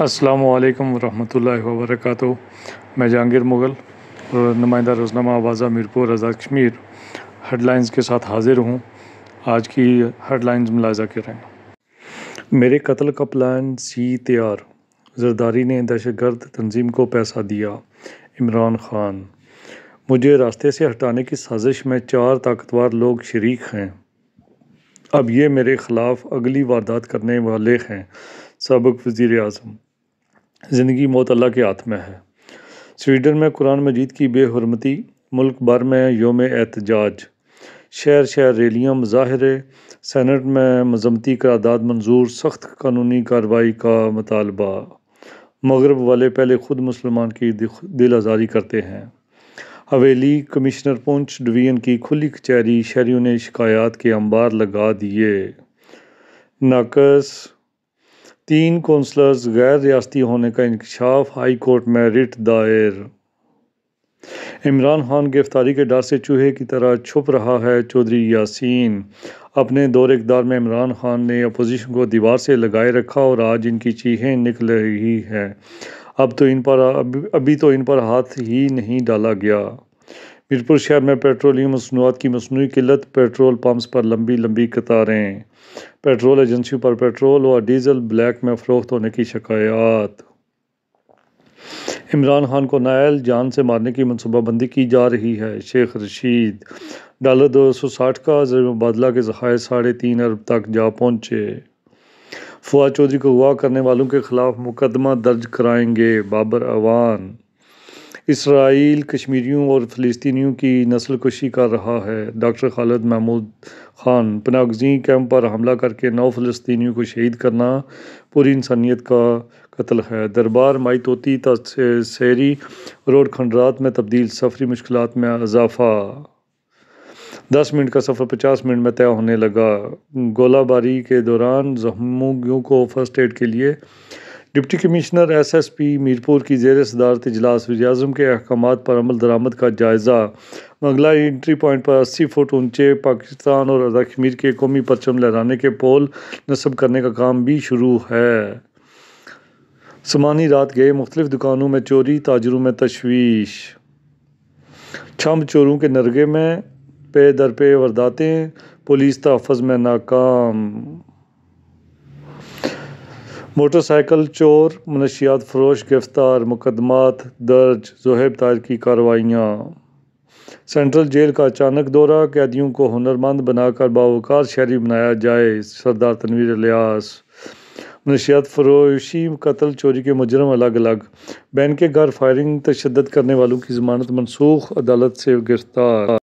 अस्सलाम वालेकुम रहमतुल्लाहि व बरकातुहू मैं जहांगीर मुग़ल नुमाइंदा रोज़नामा आवाज़ा मीरपुर, रज़ा कश्मीर हेडलाइंस के साथ हाज़िर हूँ। आज की हेडलाइंस मुलाजा करें मेरे कत्ल का प्लान सी तैयार। जरदारी ने दहशतगर्द तंजीम को पैसा दिया। इमरान खान, मुझे रास्ते से हटाने की साजिश में चार ताकतवर लोग शरीक हैं। अब ये मेरे ख़िलाफ़ अगली वारदात करने वाले हैं, सबक वज़ी अजम ज़िंदगी मौत अल्लाह के हाथ में है। स्वीडन में कुरान मजीद की बेहरमती मुल्क भर में योम एहतजाज शहर शहर रैलियाँ मुजाहरे सैनट में मजमती करारदाद मंजूर, सख्त कानूनी कार्रवाई का मतालबा। मगरब वाले पहले ख़ुद मुसलमान की दिल आज़ारी करते हैं। हवेली कमिश्नर पुंछ डिवीज़न की खुली कचहरी शहरीों ने शिकायत के अंबार लगा दिए। नाकस तीन कौंसलर्स गैर रियासती होने का इंकशाफ हाई कोर्ट में रिट दायर। इमरान खान गिरफ्तारी के डर से चूहे की तरह छुप रहा है चौधरी यासीन। अपने दौर इकदार में इमरान खान ने अपोजिशन को दीवार से लगाए रखा और आज इनकी चीखें निकल रही हैं। अब तो इन पर अभी तो इन पर हाथ ही नहीं डाला गया। मीरपुर शहर में पेट्रोलियम मसनूआत की मसनू किल्लत, पेट्रोल पम्प्स पर लंबी लंबी कतारें। पेट्रोल एजेंसियों पर पेट्रोल और डीजल ब्लैक में फ़रोख्त होने की शिकायत। इमरान खान को नायल जान से मारने की मनसूबाबंदी की जा रही है, शेख रशीद। डॉलर दो सौ साठ का जर मुबादला के जखायर साढ़े तीन अरब तक जा पहुँचे। फवाद चौधरी को अगवा करने वालों के ख़िलाफ़ मुकदमा दर्ज कराएँगे, बाबर अवान। इसराइल कश्मीरियों और फ़लस्तियों की नस्ल कशी कर रहा है। डॉक्टर खालद महमूद ख़ान, पनागजी कैंप पर हमला करके नौ फ़लस्तियों को शहीद करना पूरी इंसानियत का कत्ल है। दरबार माई तोती शहरी रोड खंडरात में तब्दील, सफरी मुश्किल में इजाफ़ा। दस मिनट का सफ़र पचास मिनट में तय होने लगा। गोलाबारी के दौरान जख्मियों को फ़र्स्ट एड के लिए deputy commissioner S S P Mirpur की जेर सदारत इजलास वज़ी के अहकाम पर अमल दरामद का जायज़ा। मंगला एंट्री पॉइंट पर अस्सी फुट ऊँचे पाकिस्तान और कश्मीर के कौमी परचम लहराने के पोल नस्ब करने का काम भी शुरू है। समानी रात गए मुख्तलिफ़ दुकानों में चोरी, ताजरों में तशवीश। छम चोरों के नरगे में पे दर पे वरदातें, पुलिस तहफ़ में नाकाम। मोटरसाइकिल चोर मनशियात फरोश, गिरफ़्तार, मुकदमात दर्ज, जोहेब तार की कार्रवाइयाँ। सेंट्रल जेल का अचानक दौरा, कैदियों को हुनरमंद बनाकर बावकार शहरी बनाया जाए, सरदार तनवीर लियास मनशियात फरोशी कत्ल चोरी के मुजरम अलग अलग बैन के घर फायरिंग तशद करने वालों की ज़मानत, मनसूख अदालत से गिरफ़्तार।